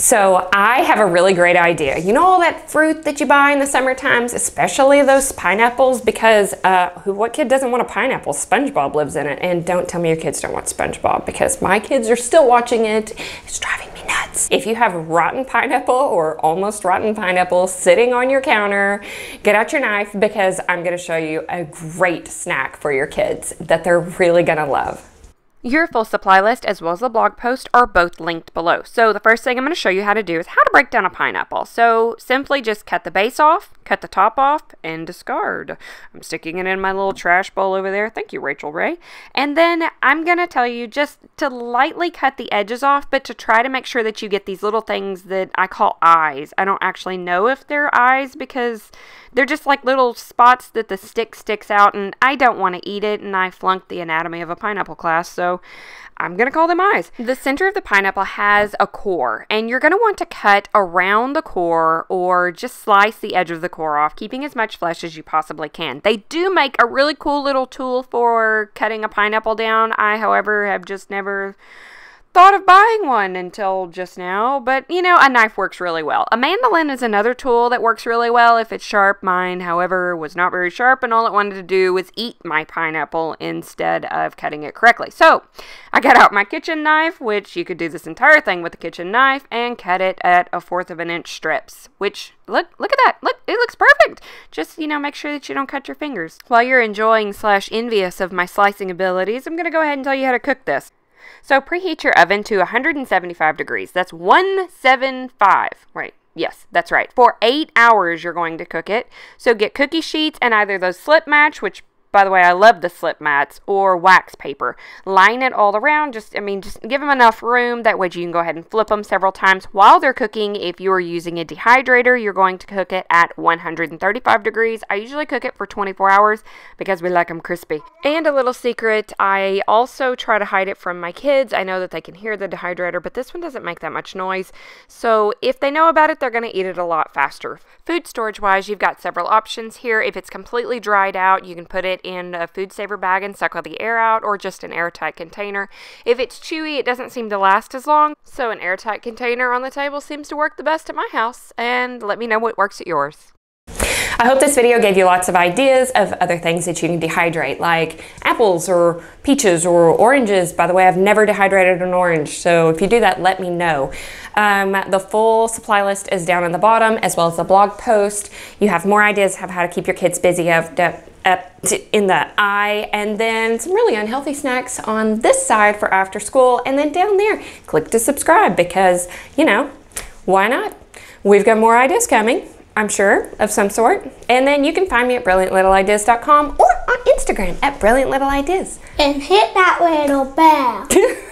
So I have a really great idea. You know all that fruit that you buy in the summer times, especially those pineapples, because uh, who, what kid doesn't want a pineapple? SpongeBob lives in it. And don't tell me your kids don't want SpongeBob because my kids are still watching it. It's driving me nuts. If you have rotten pineapple or almost rotten pineapple sitting on your counter, get out your knife because I'm gonna show you a great snack for your kids that they're really gonna love. Your full supply list as well as the blog post are both linked below. So the first thing I'm going to show you how to do is how to break down a pineapple. So simply just cut the base off, cut the top off, and discard. I'm sticking it in my little trash bowl over there. Thank you, Rachael Ray. And then I'm going to tell you just to lightly cut the edges off, but to try to make sure that you get these little things that I call eyes. I don't actually know if they're eyes because they're just like little spots that the stick sticks out, and I don't want to eat it, and I flunked the anatomy of a pineapple class, so I'm going to call them eyes. The center of the pineapple has a core, and you're going to want to cut around the core or just slice the edge of the core off, keeping as much flesh as you possibly can. They do make a really cool little tool for cutting a pineapple down. I, however, have just never thought of buying one until just now, but you know, a knife works really well. A mandolin is another tool that works really well if it's sharp. Mine, however, was not very sharp, and all it wanted to do was eat my pineapple instead of cutting it correctly. So I got out my kitchen knife, which you could do this entire thing with a kitchen knife, and cut it at a fourth of an inch strips, which look look at that look it looks perfect just you know make sure that you don't cut your fingers while you're enjoying slash envious of my slicing abilities i'm going to go ahead and tell you how to cook this so preheat your oven to 175 degrees. That's 175. Right. Yes, that's right. For eight hours, you're going to cook it. So get cookie sheets and either those slip match, which by the way, I love the slip mats or wax paper. Line it all around. Just, I mean, just give them enough room. That way you can go ahead and flip them several times while they're cooking. If you are using a dehydrator, you're going to cook it at 135 degrees. I usually cook it for 24 hours because we like them crispy. And a little secret, I also try to hide it from my kids. I know that they can hear the dehydrator, but this one doesn't make that much noise. So if they know about it, they're going to eat it a lot faster. Food storage wise, you've got several options here. If it's completely dried out, you can put it in a food saver bag and suck all the air out, or just an airtight container. If it's chewy, it doesn't seem to last as long, so an airtight container on the table seems to work the best at my house, and let me know what works at yours. I hope this video gave you lots of ideas of other things that you can dehydrate, like apples or peaches or oranges. By the way, I've never dehydrated an orange, so if you do that, let me know. Um, the full supply list is down in the bottom, as well as the blog post. You have more ideas of how to keep your kids busy up in the eye and then some really unhealthy snacks on this side for after school and then down there click to subscribe because you know why not? We've got more ideas coming I'm sure of some sort and then you can find me at brilliantlittleideas.com or on Instagram at brilliantlittleideas and hit that little bell